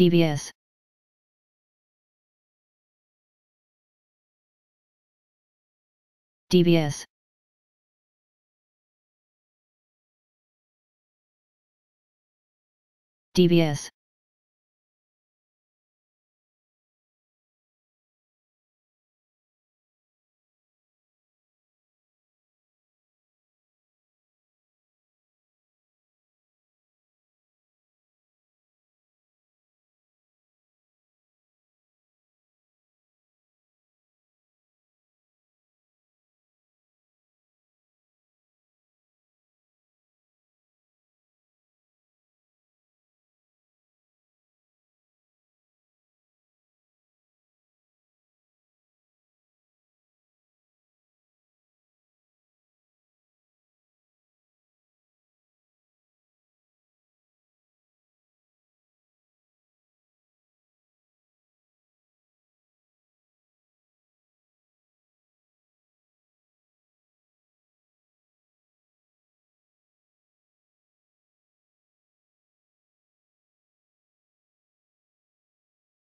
DVS. DVS. DVS.